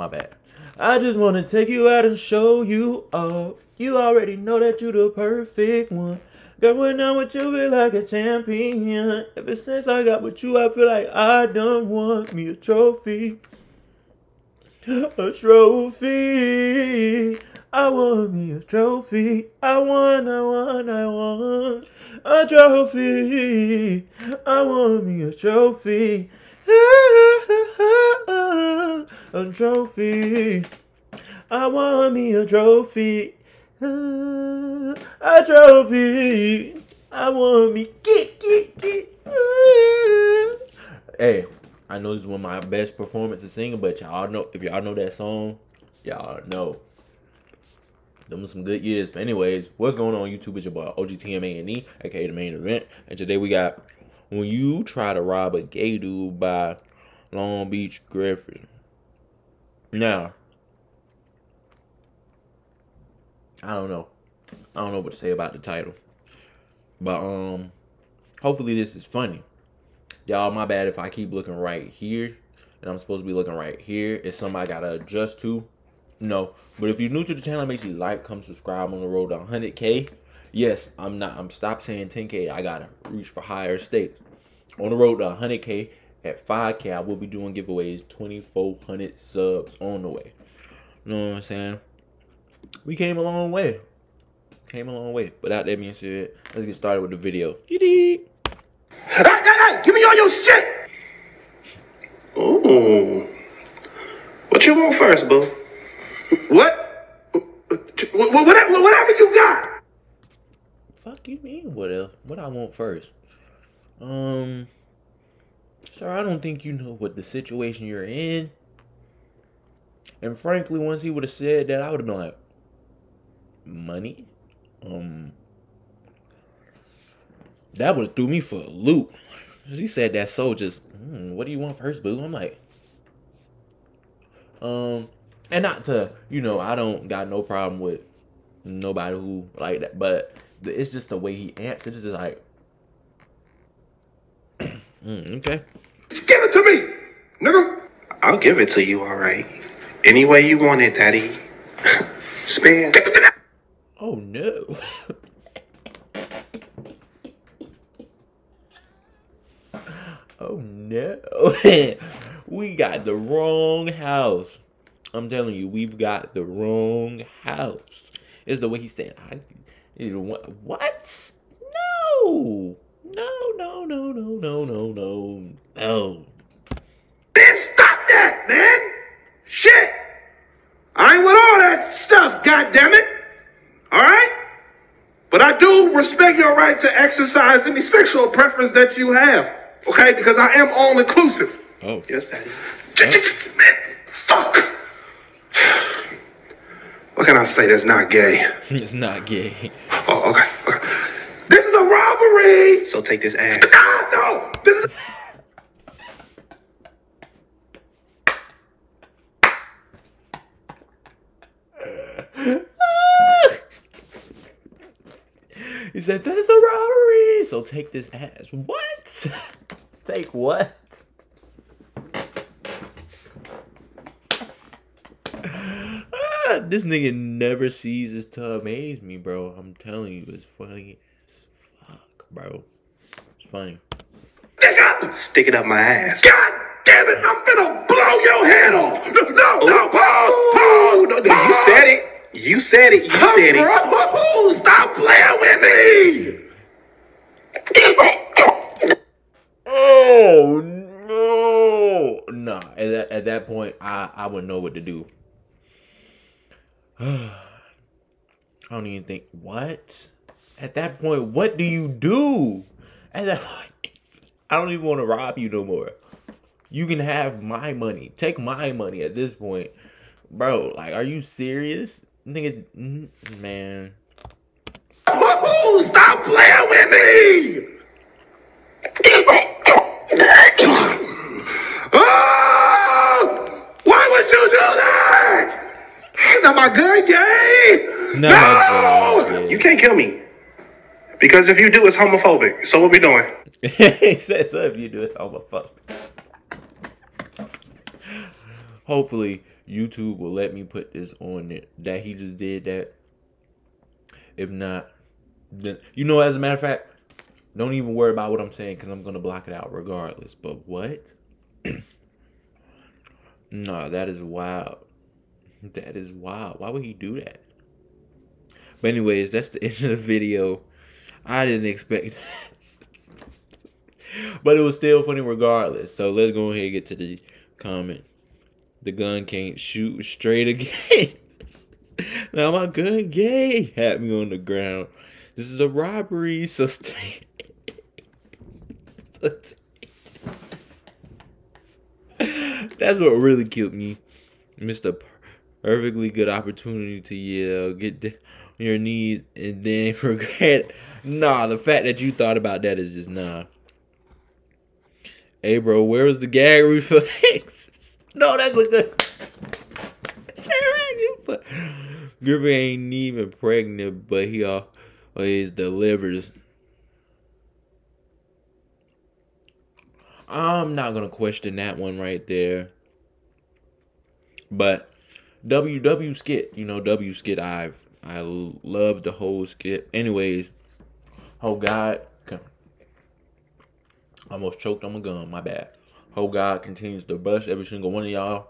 My bad. I just wanna take you out and show you off. You already know that you the perfect one. Girl, when I'm with you, feel like a champion. Ever since I got with you, I feel like I don't want me a trophy. A trophy. I want me a trophy. I want, I want, I want a trophy. I want me a trophy. A trophy. I want me a trophy. A trophy. I want me. Get, get, get. Hey, I know this is one of my best performances singing, but y'all know if y'all know that song, y'all know. Them some good years. But anyways, what's going on YouTube? It's your boy OGTMane, aka the main event. And today we got when you try to rob a gay dude by Long Beach Griffy. Now, I don't know. I don't know what to say about the title. But um hopefully this is funny. Y'all, my bad if I keep looking right here. And I'm supposed to be looking right here. It's something I gotta adjust to. No. But if you're new to the channel, make sure you like, come subscribe on the road to 100k. Yes, I'm not. I'm stop saying 10k. I gotta reach for higher stakes. On the road to 100k at 5k, I will be doing giveaways. 2,400 subs on the way. You know what I'm saying? We came a long way. Came a long way. But that being said, let's get started with the video. Hey, hey, hey, give me all your shit. Ooh. What you want first, boo? What? What, what, whatever you got. Fuck you mean? What else? What I want first? Um, sir, I don't think you know what the situation you're in. And frankly, once he would have said that, I would have been like, money? Um, that would have threw me for a loop. He said that so just, hmm, what do you want first, boo? I'm like, um, and not to, you know, I don't got no problem with nobody who like that, but it's just the way he answered. It's just like, mm, okay. Just give it to me, nigga. I'll give it to you, all right. Any way you want it, daddy. Span. Oh no. oh no. we got the wrong house. I'm telling you, we've got the wrong house. Is the way he said. I, what? What? No. No, no, no, no, no, no, no, no. Man, stop that, man! Shit! I ain't with all that stuff, goddammit! Alright? But I do respect your right to exercise any sexual preference that you have. Okay? Because I am all inclusive. Oh. Yes, Daddy. Man, fuck! What can I say that's not gay? It's not gay. Oh, okay. okay. This is a robbery! So take this ass. Ah, no! This is. He said, This is a robbery, so take this ass. What? take what? ah, this nigga never ceases to amaze me, bro. I'm telling you, it's funny as fuck, bro. It's funny. Nigga! Stick it up my ass. God damn it! I'm gonna blow your head off! No, no, no, pause! Pause! No, no, You said it. You said it. You said it. Bro, stop playing with me! Oh no! Nah, at that, at that point, I I wouldn't know what to do. I don't even think what. At that point, what do you do? At that point, I don't even want to rob you no more. You can have my money. Take my money at this point, bro. Like, are you serious? Niggas, mm, man. Stop playing with me! Ah! Why would you do that? Now my gun gay? No, No! You can't kill me. Because if you do, it's homophobic. So what we doing? he said so if you do it's homophobic. Hopefully YouTube will let me put this on it. That he just did that. If not, then you know. As a matter of fact, don't even worry about what I'm saying because I'm gonna block it out regardless. But what? no, that is wild. That is wild. Why would he do that? But anyways, that's the end of the video. I didn't expect but it was still funny regardless. So let's go ahead and get to the comment. The gun can't shoot straight again. now my gun gay had me on the ground. This is a robbery, so. That's what really killed me. Missed a perfectly good opportunity to yell, get your knees, and then regret. Nah, the fact that you thought about that is just nah. Hey, bro, where was the gag reflex? no, that's a good. Griffy ain't even pregnant, but he always delivers. I'm not gonna question that one right there. But WW skit, you know, W skit. I've I love the whole skit. Anyways, oh God, almost choked on my gun. My bad. Hope God continues to bless every single one of y'all.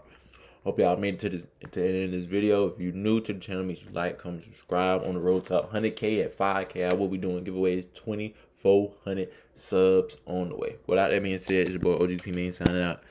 Hope y'all made it to this to the end of this video. If you're new to the channel, make sure you like, comment, subscribe. On the road to 100k at 5k, I will be doing giveaways 2400 subs on the way. Without that being said, it's your boy OGT Mane signing out.